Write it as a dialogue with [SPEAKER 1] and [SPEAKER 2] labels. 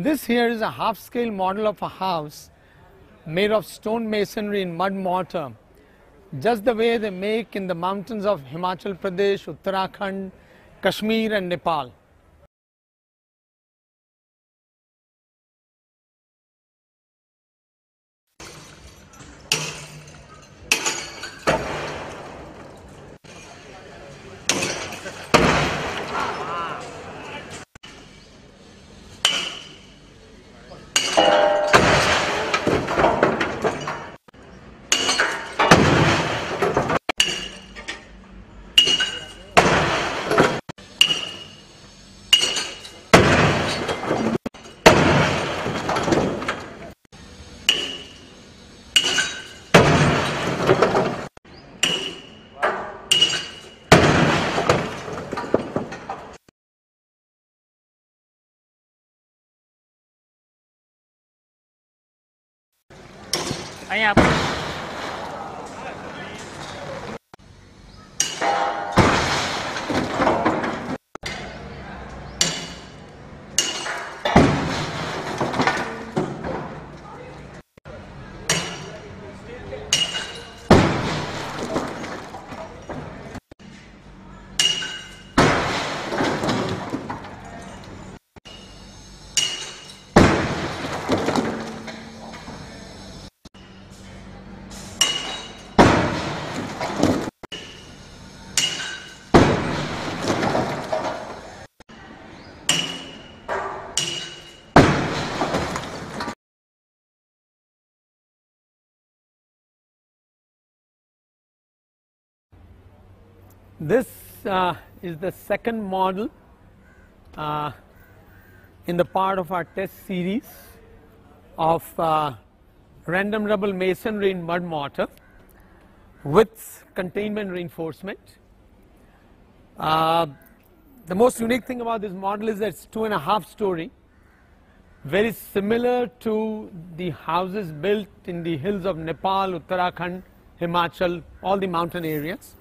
[SPEAKER 1] This here is a half-scale model of a house made of stone masonry and mud mortar, just the way they make in the mountains of Himachal Pradesh, Uttarakhand, Kashmir and Nepal.
[SPEAKER 2] 哎呀。
[SPEAKER 1] This uh, is the second model uh, in the part of our test series of uh, random rubble masonry in mud mortar with containment reinforcement. Uh, the most unique thing about this model is that it's two and a half story, very similar to the houses built in the hills of Nepal, Uttarakhand, Himachal, all the mountain areas.